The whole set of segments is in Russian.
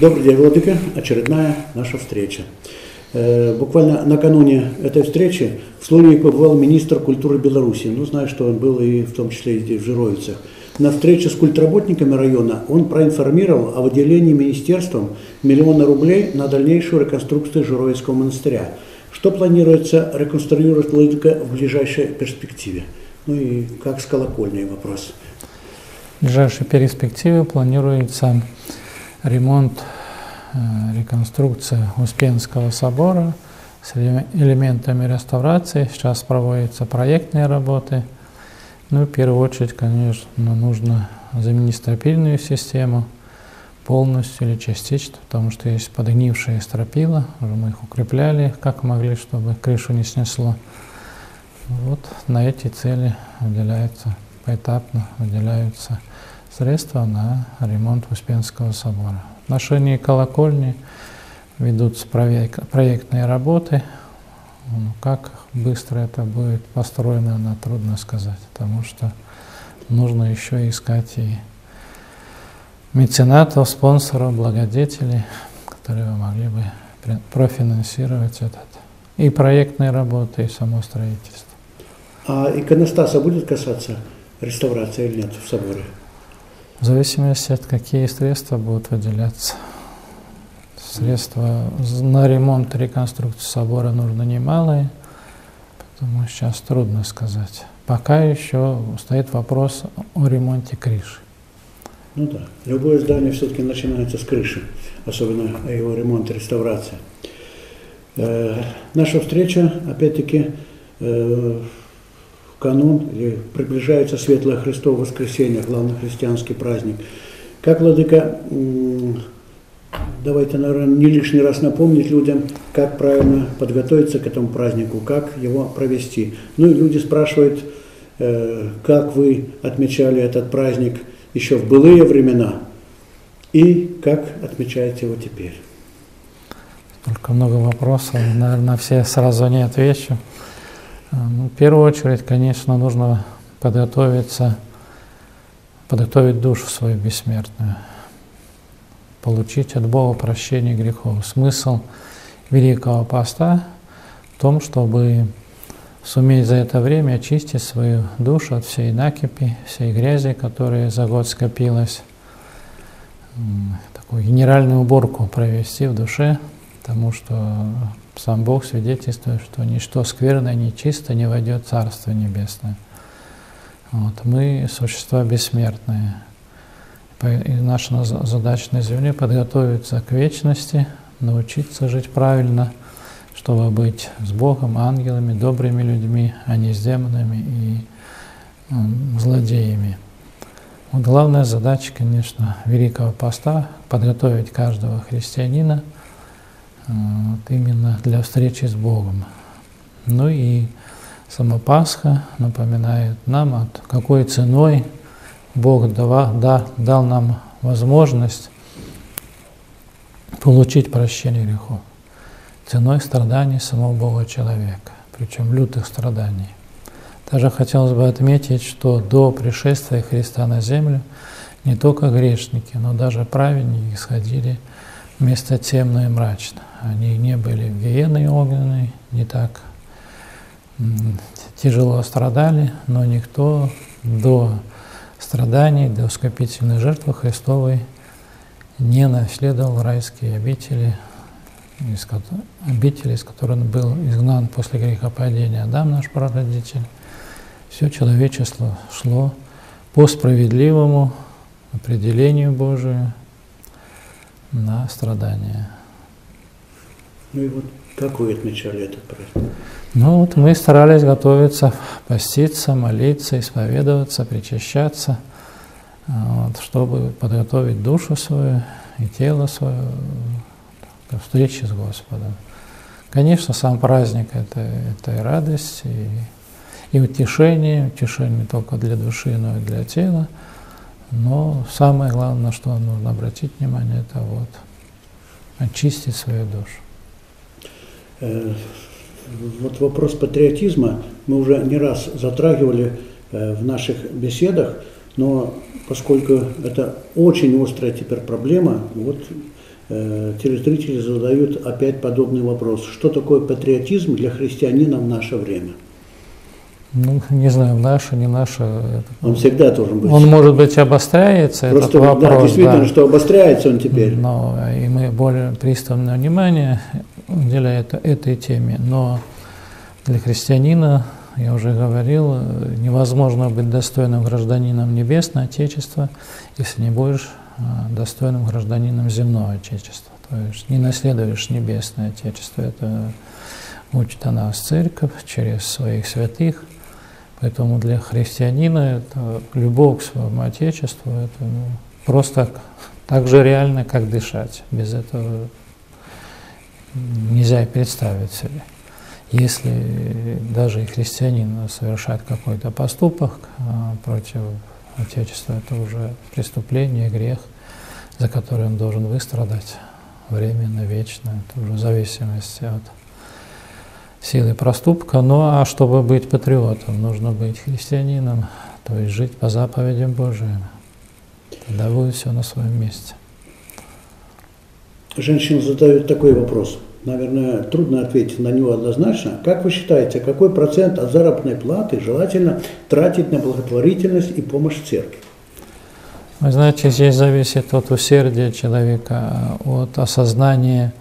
Добрый день, Владыка. Очередная наша встреча. Э, буквально накануне этой встречи в Слонике побывал министр культуры Беларуси. Ну, знаю, что он был и в том числе и здесь, в Жировицах. На встрече с культработниками района он проинформировал о выделении министерством миллиона рублей на дальнейшую реконструкцию Жировицкого монастыря. Что планируется реконструировать Владыка в ближайшей перспективе? Ну и как с колокольней вопрос. В ближайшей перспективе планируется ремонт, э, реконструкция Успенского собора с элементами реставрации. Сейчас проводятся проектные работы. Ну в первую очередь, конечно, нужно заменить стропильную систему полностью или частично, потому что есть подгнившие стропила, уже мы их укрепляли как могли, чтобы крышу не снесло. Вот на эти цели выделяется поэтапно выделяются средства на ремонт Успенского собора. В отношении колокольни ведутся проектные работы. Ну, как быстро это будет построено, на трудно сказать, потому что нужно еще искать и меценатов, спонсоров, благодетелей, которые могли бы профинансировать этот и проектные работы, и само строительство. А иконостаса будет касаться реставрации или нет в соборе? В зависимости от какие средства будут выделяться. Средства на ремонт и реконструкцию собора нужно немалые, поэтому сейчас трудно сказать. Пока еще стоит вопрос о ремонте крыши. Ну да, любое здание все-таки начинается с крыши, особенно его ремонт и реставрация. Э, наша встреча, опять-таки, э, канун, или приближается Светлое Христово воскресенье, главный христианский праздник. Как, Владыка, давайте, наверное, не лишний раз напомнить людям, как правильно подготовиться к этому празднику, как его провести. Ну и люди спрашивают, э, как вы отмечали этот праздник еще в былые времена и как отмечаете его теперь. Только много вопросов, наверное, все сразу не отвечу. А, ну, в первую очередь, конечно, нужно подготовиться, подготовить душу свою бессмертную, получить от Бога прощение грехов. Смысл Великого Поста в том, чтобы суметь за это время очистить свою душу от всей накипи, всей грязи, которая за год скопилась, такую генеральную уборку провести в душе, потому что сам Бог свидетельствует, что ничто скверное, нечисто не войдет в Царство Небесное. Вот. Мы существа бессмертные. И наша задача на Земле подготовиться к вечности, научиться жить правильно, чтобы быть с Богом, ангелами, добрыми людьми, а не с демонами и злодеями. Вот главная задача, конечно, Великого Поста – подготовить каждого христианина – вот, именно для встречи с Богом. Ну и сама Пасха напоминает нам, от какой ценой Бог дава, да, дал нам возможность получить прощение грехов. Ценой страданий самого Бога человека, причем лютых страданий. Также хотелось бы отметить, что до пришествия Христа на землю не только грешники, но даже праведники исходили место темное и мрачное. Они не были гиеной огненной, не так тяжело страдали, но никто до страданий, до скопительной жертвы Христовой не наследовал райские обители, из, обители, из которых он был изгнан после грехопадения Адам, наш прародитель. Все человечество шло по справедливому определению Божию на страдания. Ну и вот как вы отмечали этот праздник? Ну вот мы старались готовиться, поститься, молиться, исповедоваться, причащаться, вот, чтобы подготовить душу свою и тело свое к встрече с Господом. Конечно, сам праздник это, это и радость, и, и утешение, утешение не только для души, но и для тела. Но самое главное, что нужно обратить внимание, это вот очистить свою душу. Э, вот вопрос патриотизма мы уже не раз затрагивали э, в наших беседах, но поскольку это очень острая теперь проблема, вот Э, телезрители задают опять подобный вопрос. Что такое патриотизм для христианина в наше время? Ну, не знаю, наше, не наше. Он всегда должен быть. Он, может быть, обостряется, Просто, этот вопрос. да, действительно, да. что обостряется он теперь. Но и мы более пристальное внимание уделяем этой теме. Но для христианина, я уже говорил, невозможно быть достойным гражданином Небесного Отечества, если не будешь а, достойным гражданином земного Отечества. То есть не наследуешь Небесное Отечество. Это учит она нас церковь через своих святых – Поэтому для христианина это любовь к своему Отечеству, это ну, просто так же реально, как дышать. Без этого нельзя и представить себе. Если даже и христианин совершает какой-то поступок а, против Отечества, это уже преступление, грех, за который он должен выстрадать временно, вечно. Это уже в зависимости от силы проступка. Ну а чтобы быть патриотом, нужно быть христианином, то есть жить по заповедям Божьим. Тогда будет все на своем месте. Женщина задает такой вопрос. Наверное, трудно ответить на него однозначно. Как вы считаете, какой процент от заработной платы желательно тратить на благотворительность и помощь церкви? Вы знаете, здесь зависит от усердия человека, от осознания,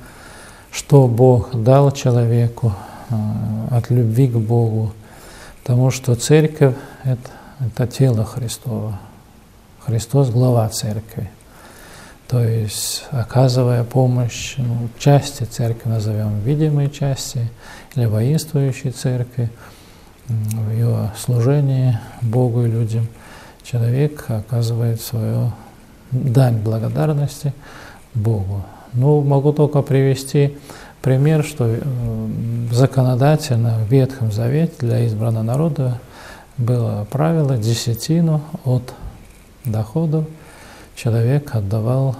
что Бог дал человеку, от любви к Богу, потому что церковь это, – это тело Христова. Христос – глава церкви. То есть, оказывая помощь ну, части церкви, назовем видимой части, или воинствующей церкви, в ее служении Богу и людям, человек оказывает свою дань благодарности Богу. Ну, могу только привести пример, что э, законодательно в Ветхом Завете для избранного народа было правило десятину от доходов человек отдавал,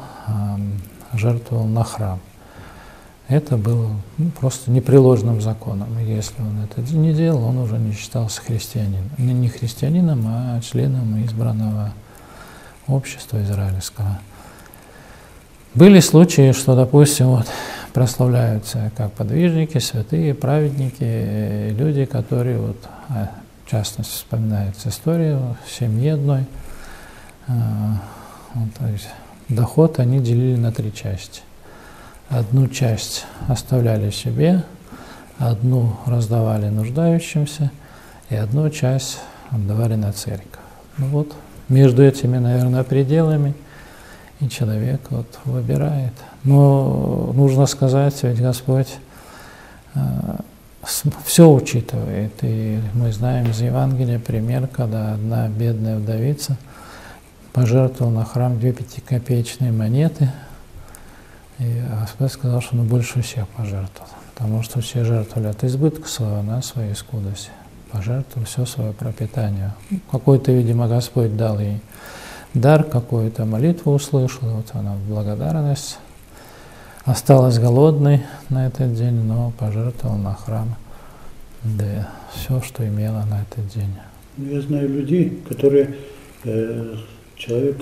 жертвовал на храм. Это было ну, просто непреложным законом. Если он это не делал, он уже не считался христианином. Не христианином, а членом избранного общества израильского. Были случаи, что, допустим, вот прославляются как подвижники, святые, праведники, люди, которые, вот, а, в частности, вспоминается история в семье одной, а, вот, доход они делили на три части. Одну часть оставляли себе, одну раздавали нуждающимся, и одну часть отдавали на церковь. Ну вот, между этими, наверное, пределами и человек вот выбирает – но нужно сказать, ведь Господь э, все учитывает. И мы знаем из Евангелия пример, когда одна бедная вдовица пожертвовала на храм две пятикопеечные монеты, и Господь сказал, что он больше всех пожертвовал, потому что все жертвовали от избытка своего на своей скудости, пожертвовал все свое пропитание. Какой-то, видимо, Господь дал ей дар, какую-то молитву услышал, вот она благодарность осталась голодной на этот день, но пожертвовала на храм да все, что имела на этот день. Ну, я знаю людей, которые, э, человек,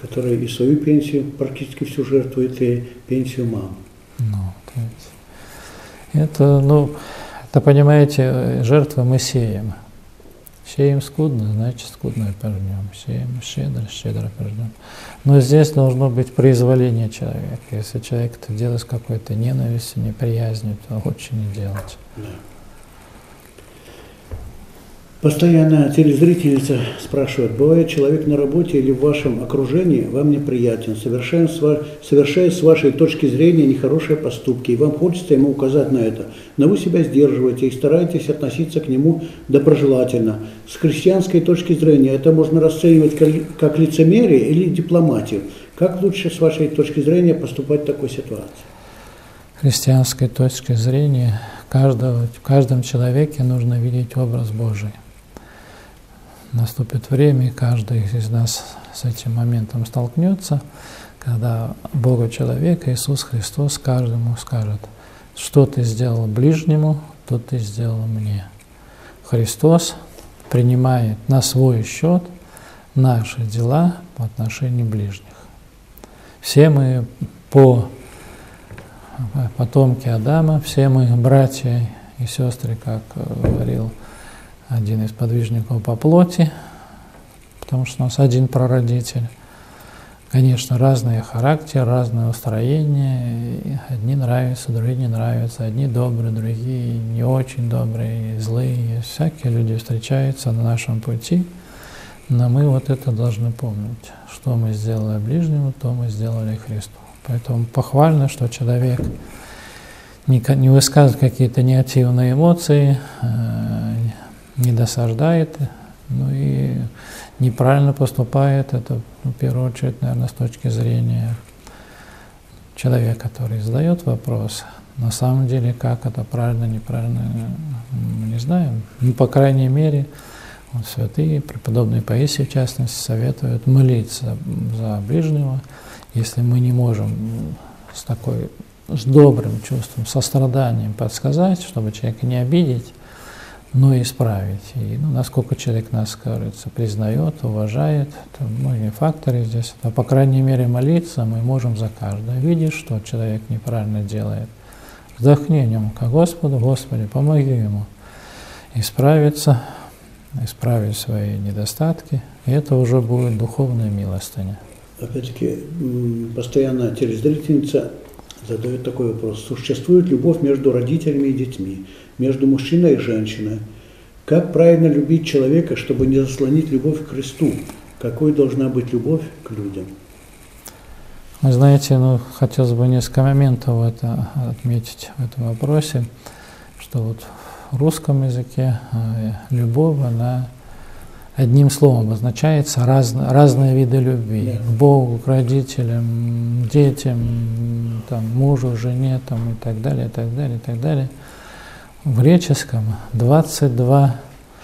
который и свою пенсию практически всю жертвует, и пенсию мамы. Ну, то есть, это, ну, это, понимаете, жертвы мы сеем. Сеем скудно, значит скудно пожнем. Сеем щедро, щедро пожнем. Но здесь должно быть произволение человека. Если человек это делает с какой-то ненавистью, неприязнью, то лучше не делать. Постоянно телезрительница спрашивает, бывает человек на работе или в вашем окружении вам неприятен, совершает с вашей точки зрения нехорошие поступки, и вам хочется ему указать на это, но вы себя сдерживаете и стараетесь относиться к нему доброжелательно. С христианской точки зрения это можно расценивать как лицемерие или дипломатию. Как лучше с вашей точки зрения поступать в такой ситуации? Христианской точки зрения каждого, в каждом человеке нужно видеть образ Божий наступит время, и каждый из нас с этим моментом столкнется, когда Бога человека, Иисус Христос, каждому скажет, что ты сделал ближнему, то ты сделал мне. Христос принимает на свой счет наши дела по отношению ближних. Все мы по потомки Адама, все мы братья и сестры, как говорил один из подвижников по плоти, потому что у нас один прародитель. Конечно, разные характеры, разное устроение. Одни нравятся, другие не нравятся. Одни добрые, другие не очень добрые, злые. Всякие люди встречаются на нашем пути. Но мы вот это должны помнить. Что мы сделали ближнему, то мы сделали Христу. Поэтому похвально, что человек не, не высказывает какие-то негативные эмоции, э, не досаждает, ну и неправильно поступает, это ну, в первую очередь, наверное, с точки зрения человека, который задает вопрос. На самом деле, как это правильно, неправильно, мы не знаем. Ну, по крайней мере, вот святые, преподобные Паисий, в частности, советуют молиться за ближнего, если мы не можем с такой, с добрым чувством, состраданием подсказать, чтобы человека не обидеть, но исправить. И ну, насколько человек нас, кажется, признает, уважает, то многие факторы здесь. А по крайней мере молиться мы можем за каждое. Видишь, что человек неправильно делает, вздохни в нем к Господу, Господи, помоги ему исправиться, исправить свои недостатки, и это уже будет духовная милостыня. Опять-таки, постоянно телезрительница задает такой вопрос. Существует любовь между родителями и детьми? Между мужчиной и женщиной. Как правильно любить человека, чтобы не заслонить любовь к Христу? Какой должна быть любовь к людям? Вы знаете, ну, хотелось бы несколько моментов это отметить в этом вопросе, что вот в русском языке э, любовь, она одним словом обозначается раз, разные виды любви. Да. К Богу, к родителям, детям, там, мужу, жене там, и так далее, и так далее, и так далее – в греческом 22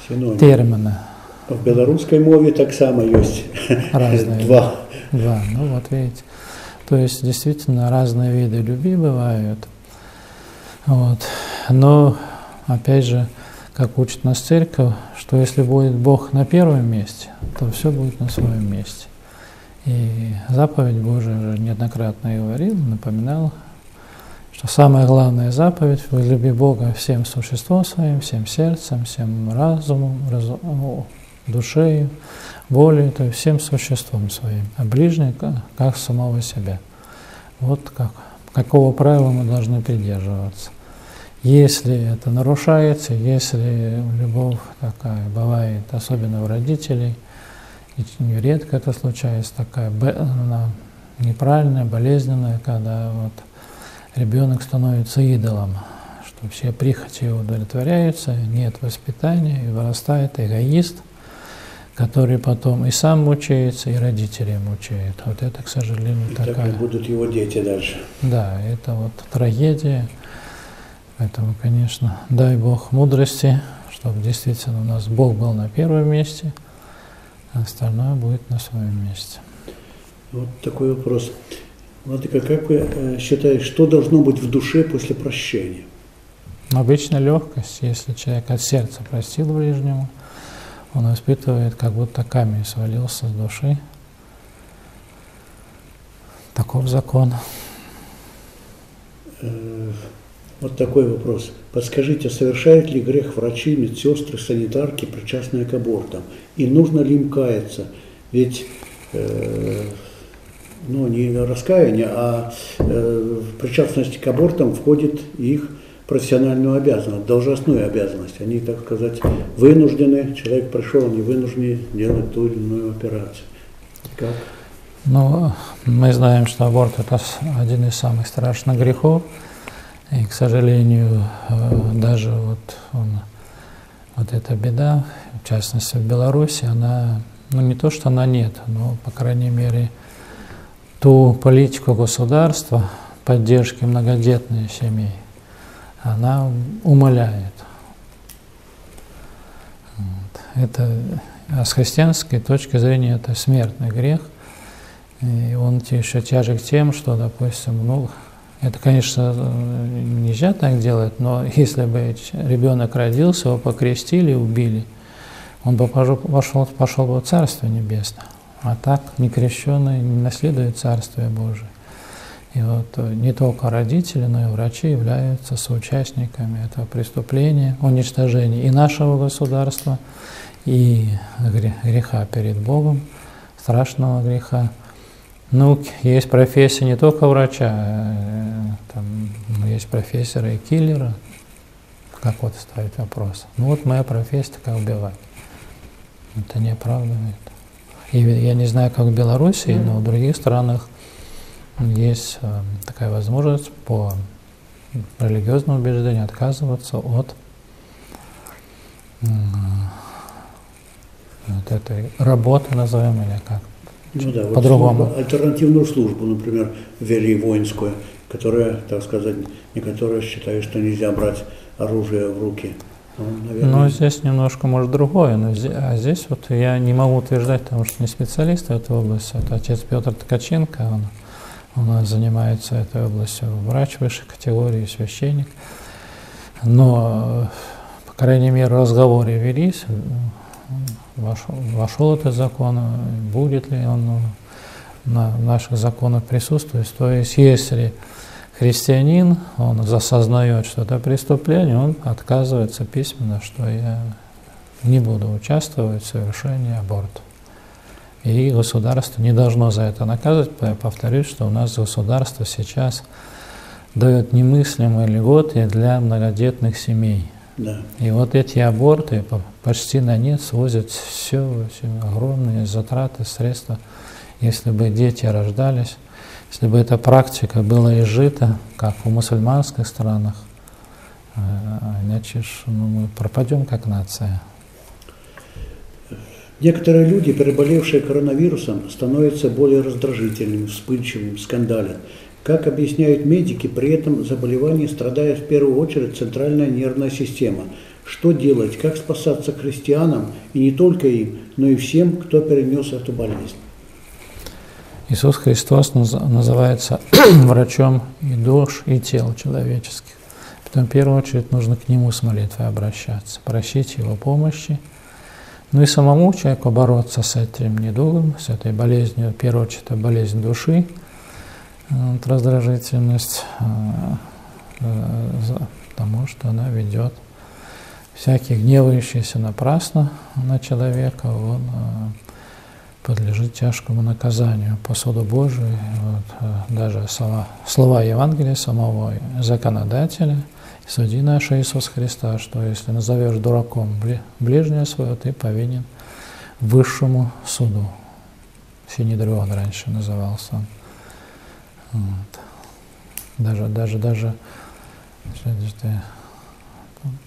Синоним. термина. В белорусской мове так само есть. Разные. Два. Два. Ну вот видите. То есть действительно разные виды любви бывают. Вот. Но опять же, как учит нас церковь, что если будет Бог на первом месте, то все будет на своем месте. И заповедь Божия уже неоднократно говорил, напоминал что самая главная заповедь – возлюби Бога всем существом своим, всем сердцем, всем разумом, разум, душей, волей, то есть всем существом своим, а ближний как самого себя. Вот как, какого правила мы должны придерживаться. Если это нарушается, если любовь такая бывает, особенно у родителей, и редко это случается, такая неправильная, болезненная, когда вот ребенок становится идолом, что все прихоти удовлетворяются, нет воспитания, и вырастает эгоист, который потом и сам мучается, и родители мучают. Вот это, к сожалению, и такая... Так и будут его дети дальше. Да, это вот трагедия. Поэтому, конечно, дай Бог мудрости, чтобы действительно у нас Бог был на первом месте, а остальное будет на своем месте. Вот такой вопрос. Владыка, как вы э, считаете, что должно быть в душе после прощения? Обычно легкость, если человек от сердца простил ближнему, он испытывает, как будто камень свалился с души. Таков закон. Э, вот такой вопрос. Подскажите, совершают ли грех врачи, медсестры, санитарки, причастные к абортам? И нужно ли им каяться? Ведь э, ну, не раскаяние, а э, причастность к абортам входит их профессиональную обязанность, должностную обязанность. Они, так сказать, вынуждены, человек пришел, не вынуждены делать ту или иную операцию. Как? Ну, мы знаем, что аборт – это один из самых страшных грехов. И, к сожалению, э, даже вот, он, вот эта беда, в частности в Беларуси, она, ну не то, что она нет, но, по крайней мере, ту политику государства поддержки многодетных семей, она умаляет. Это, а с христианской точки зрения это смертный грех. И он еще тяжек тем, что, допустим, ну, это, конечно, нельзя так делать, но если бы ребенок родился, его покрестили, убили, он бы пошел, пошел бы в Царство Небесное. А так некрещенный не наследует Царствие Божие. И вот э, не только родители, но и врачи являются соучастниками этого преступления, уничтожения и нашего государства, и греха перед Богом, страшного греха. Ну, есть профессия не только врача, э, там есть профессора и киллера, как вот ставить вопрос. Ну вот моя профессия такая убивать. Это не оправдывает. И я не знаю, как в Беларуси, но в других странах есть э, такая возможность по религиозному убеждению отказываться от вот этой работы, назовем, или как ну да, по-другому. Вот альтернативную службу, например, ввели воинскую, которая, так сказать, некоторые считают, что нельзя брать оружие в руки. Ну. Но здесь немножко, может, другое. Но здесь, а здесь вот я не могу утверждать, потому что не специалист в этой области. Это отец Петр Ткаченко, он у нас занимается этой областью, врач высшей категории, священник. Но, по крайней мере, разговоры велись, вошел, вошел этот закон, будет ли он на наших законах присутствовать. То есть, если христианин, он осознает, что это преступление, он отказывается письменно, что я не буду участвовать в совершении аборта. И государство не должно за это наказывать. Повторюсь, что у нас государство сейчас дает немыслимые льготы для многодетных семей. Да. И вот эти аборты почти на нет свозят все, все огромные затраты, средства. Если бы дети рождались, если бы эта практика была изжита, как в мусульманских странах, э, иначе ну, мы пропадем как нация. Некоторые люди, переболевшие коронавирусом, становятся более раздражительными, вспыльчивыми, скандалят. Как объясняют медики, при этом заболевание страдает в первую очередь центральная нервная система. Что делать, как спасаться христианам, и не только им, но и всем, кто перенес эту болезнь? Иисус Христос называется врачом и душ, и тел человеческих. Потом в первую очередь нужно к Нему с молитвой обращаться, просить Его помощи, ну и самому человеку бороться с этим недугом, с этой болезнью, в первую очередь, это болезнь души, вот, раздражительность, а, э, потому что она ведет всякий гневающийся напрасно на человека, он а, подлежит тяжкому наказанию по суду Божию. Вот, а, даже слова, слова Евангелия самого законодателя – Суди наш Иисус Христа, что если назовешь дураком ближнего своего, ты повинен высшему суду. Синедрион раньше назывался. Вот. Даже, даже, даже,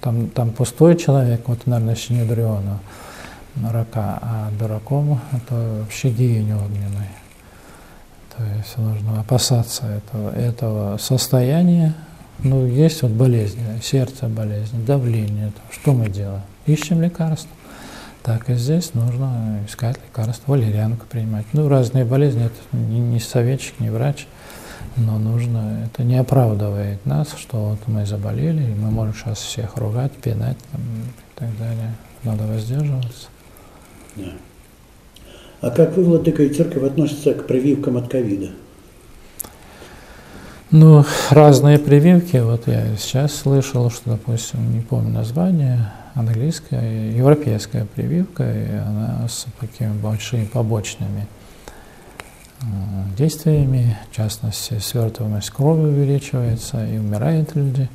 там, там пустой человек, вот, наверное, Синедриону, рака, а дураком это вообще гений огненный. То есть нужно опасаться этого, этого состояния, ну, есть вот болезни, сердце болезнь, давление. Что мы делаем? Ищем лекарства. Так и здесь нужно искать лекарства, валерьянку принимать. Ну, разные болезни, это не, не советчик, не врач, но нужно, это не оправдывает нас, что вот мы заболели, и мы можем сейчас всех ругать, пинать там, и так далее. Надо воздерживаться. А как вы, Владыка, и церковь относится к прививкам от ковида? Ну, разные прививки. Вот я сейчас слышал, что, допустим, не помню название, английская, европейская прививка, и она с такими большими побочными действиями, в частности, свертываемость крови увеличивается и умирают люди.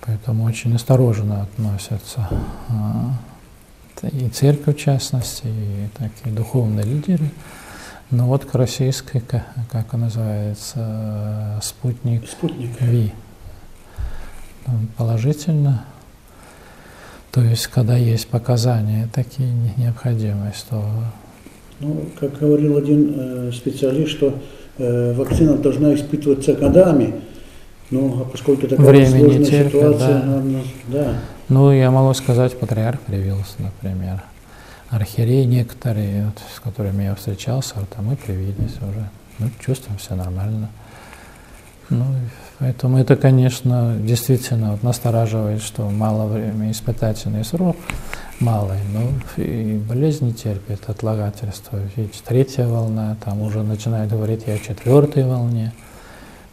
Поэтому очень осторожно относятся э, и церковь, в частности, и такие духовные лидеры. Ну вот к российской, как он называется, спутник, спутник. Ви. Положительно. То есть, когда есть показания такие, необходимость, то... Ну, как говорил один э, специалист, что э, вакцина должна испытываться годами, ну, а поскольку такая Времени сложная терпит, ситуация, да. наверное, да. Ну, я могу сказать, патриарх привился, например архиереи некоторые, вот, с которыми я встречался, вот, а мы привились уже. Мы чувствуем себя нормально. Ну, поэтому это, конечно, действительно вот, настораживает, что мало времени, испытательный срок малый, но и болезни терпит, отлагательство. Ведь третья волна, там уже начинают говорить и о четвертой волне.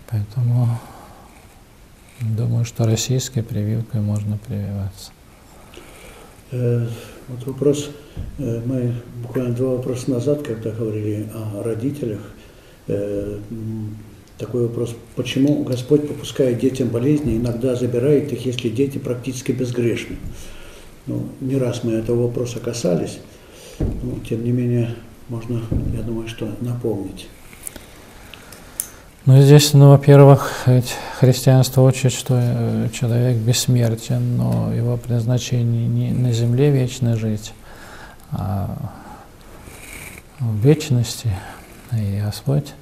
Поэтому думаю, что российской прививкой можно прививаться. Э, вот вопрос, э, мы буквально два вопроса назад, когда говорили о родителях, э, такой вопрос, почему Господь попускает детям болезни, иногда забирает их, если дети практически безгрешны. Ну, не раз мы этого вопроса касались, но тем не менее можно, я думаю, что напомнить. Ну, здесь, ну, во-первых, христианство учит, что э, человек бессмертен, но его предназначение не на земле вечно жить, а в вечности. И Господь,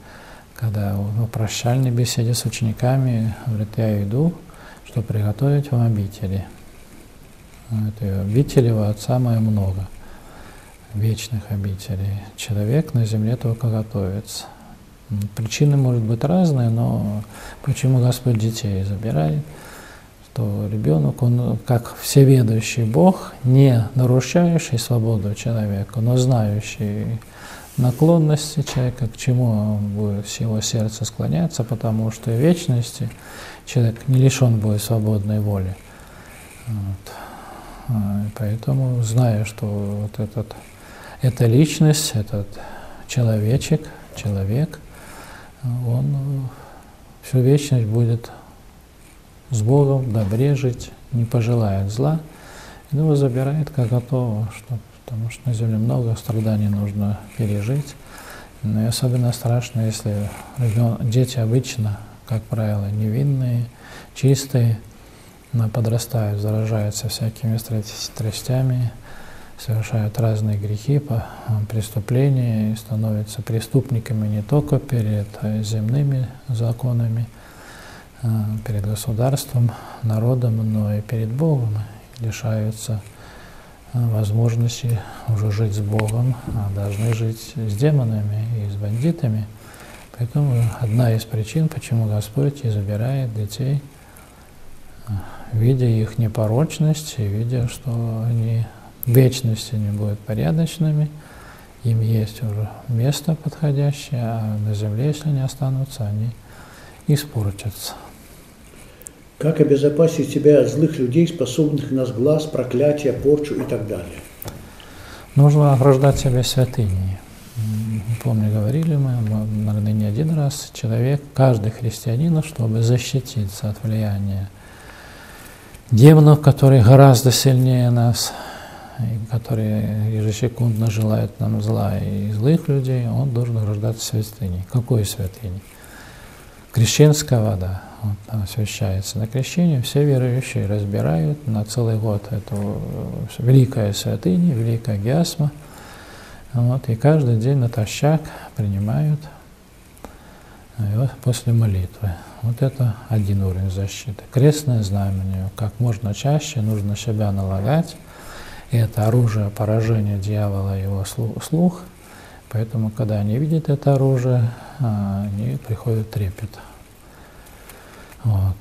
когда в прощальной беседе с учениками говорит, я иду, чтобы приготовить вам обители. Это обители его Отца мое много, вечных обителей. Человек на земле только готовится. Причины могут быть разные, но почему Господь детей забирает? Что ребенок, он как всеведущий Бог, не нарушающий свободу человека, но знающий наклонности человека, к чему будет его сердце склоняться, потому что в вечности человек не лишен будет свободной воли. Вот. А, поэтому, зная, что вот этот, эта личность, этот человечек, человек – он э, всю вечность будет с Богом, в добре жить, не пожелает зла, и его забирает как готово, что, потому что на земле много страданий нужно пережить. Но и особенно страшно, если ребен... дети обычно, как правило, невинные, чистые, но подрастают, заражаются всякими страстями, совершают разные грехи, преступления и становятся преступниками не только перед э, земными законами, э, перед государством, народом, но и перед Богом, лишаются э, возможности уже жить с Богом, а должны жить с демонами и с бандитами. Поэтому одна из причин, почему Господь и забирает детей, видя их непорочность и видя, что они вечности они будут порядочными, им есть уже место подходящее, а на земле, если они останутся, они испортятся. Как обезопасить себя от злых людей, способных на сглаз, проклятие, порчу и так далее? Нужно ограждать себя святыней. Помню, говорили мы, наверное, не один раз, человек, каждый христианин, чтобы защититься от влияния демонов, которые гораздо сильнее нас, которые ежесекундно желают нам зла и злых людей, он должен рождаться святыней. Какой святыней? Крещенская вода вот, освящается на крещение, все верующие разбирают на целый год эту великая святыня, великая гиасма, вот, и каждый день натощак принимают э, после молитвы. Вот это один уровень защиты. Крестное знамение, как можно чаще нужно себя налагать, это оружие поражения дьявола, его слух. Поэтому, когда они видят это оружие, а, они приходят трепет. Вот.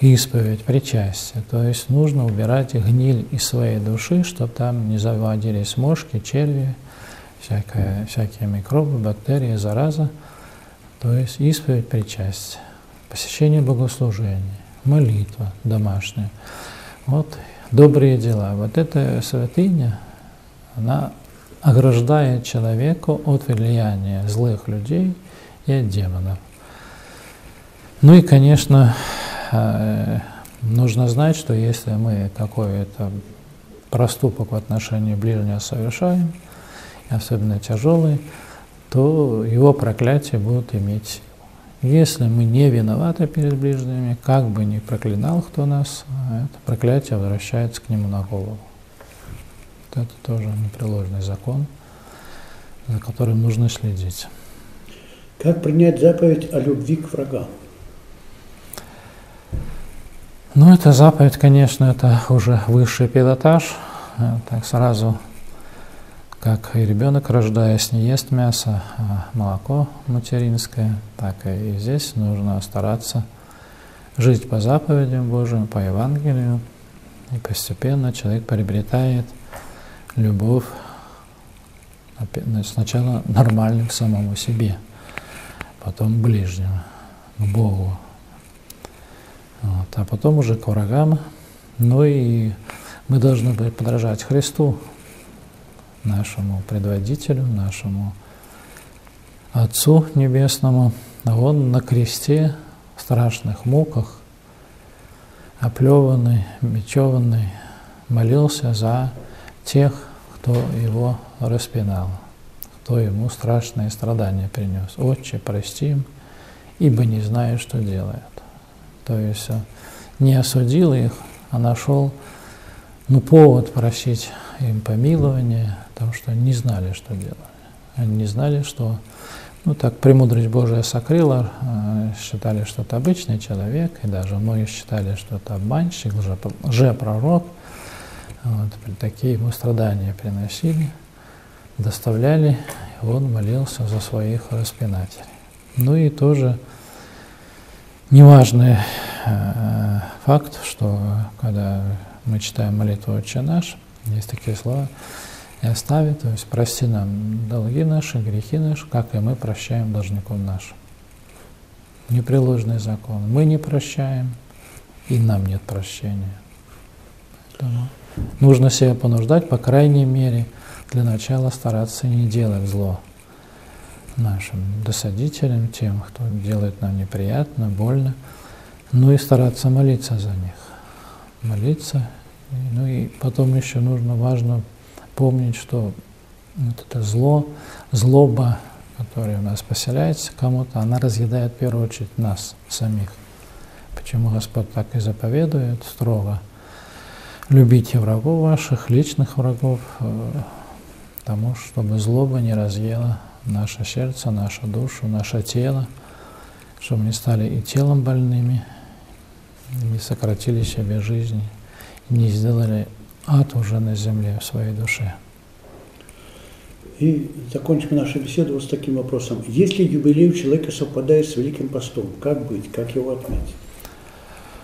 Исповедь, причастие. То есть нужно убирать гниль из своей души, чтобы там не заводились мошки, черви, всякое, всякие микробы, бактерии, зараза. То есть исповедь, причастие, посещение богослужения, молитва домашняя. Вот добрые дела. Вот эта святыня, она ограждает человека от влияния злых людей и от демонов. Ну и, конечно, э, нужно знать, что если мы какой-то проступок в отношении ближнего совершаем, особенно тяжелый, то его проклятие будет иметь если мы не виноваты перед ближними, как бы ни проклинал кто нас, это проклятие возвращается к нему на голову. Вот это тоже непреложный закон, за которым нужно следить. Как принять заповедь о любви к врагам? Ну, эта заповедь, конечно, это уже высший пилотаж. Так сразу как и ребенок, рождаясь, не ест мясо, а молоко материнское, так и здесь нужно стараться жить по заповедям Божьим, по Евангелию, и постепенно человек приобретает любовь сначала нормальную к самому себе, потом ближнему. к Богу. Вот. А потом уже к врагам. Ну и мы должны быть подражать Христу, нашему предводителю, нашему Отцу Небесному. Он на кресте в страшных муках, оплеванный, мечеванный, молился за тех, кто его распинал, кто ему страшные страдания принес. Отче, прости им, ибо не знаю, что делают. То есть не осудил их, а нашел ну, повод просить им помилования, потому что не знали, что делать. Они не знали, что, ну так, премудрость Божия сокрыла, э, считали, что это обычный человек, и даже многие считали, что это обманщик, лжепророк. Вот, такие ему страдания приносили, доставляли, и он молился за своих распинателей. Ну и тоже неважный э, факт, что когда мы читаем молитву «Отче наш», есть такие слова, «И остави, то есть прости нам долги наши, грехи наши, как и мы прощаем должникам нашим». Непреложный закон. Мы не прощаем, и нам нет прощения. Поэтому нужно себя понуждать, по крайней мере, для начала стараться не делать зло нашим досадителям, тем, кто делает нам неприятно, больно, ну и стараться молиться за них. Молиться. Ну и потом еще нужно, важно помнить, что вот это зло, злоба, которая у нас поселяется кому-то, она разъедает в первую очередь нас самих. Почему Господь так и заповедует строго? Любите врагов ваших, личных врагов, э, тому, чтобы злоба не разъела наше сердце, нашу душу, наше тело, чтобы не стали и телом больными, не сократили себе жизнь, не сделали ад уже на земле в своей душе. И закончим нашу беседу вот с таким вопросом. Если юбилей у человека совпадает с Великим постом, как быть, как его отметить?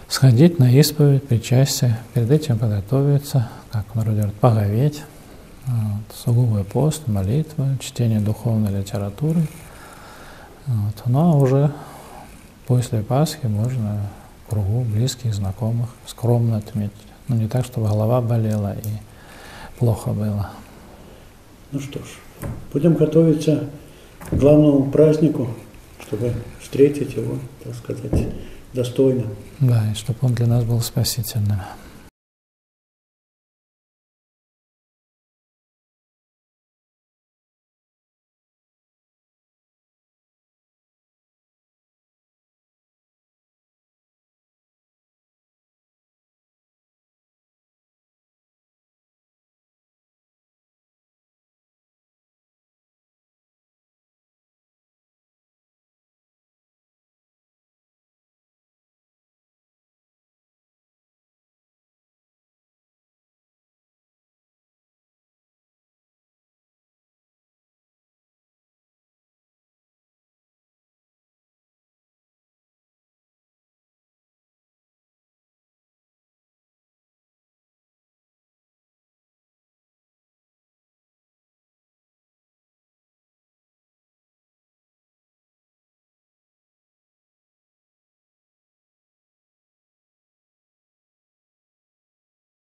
Сходить на исповедь, причастие, перед этим подготовиться, как народ говорит, поговеть, вот, сугубый пост, молитва, чтение духовной литературы. Вот. Ну а уже после Пасхи можно в кругу близких, знакомых скромно отметить. Но ну, не так, чтобы голова болела и плохо было. Ну что ж, будем готовиться к главному празднику, чтобы встретить его, так сказать, достойно. Да, и чтобы он для нас был спасительным.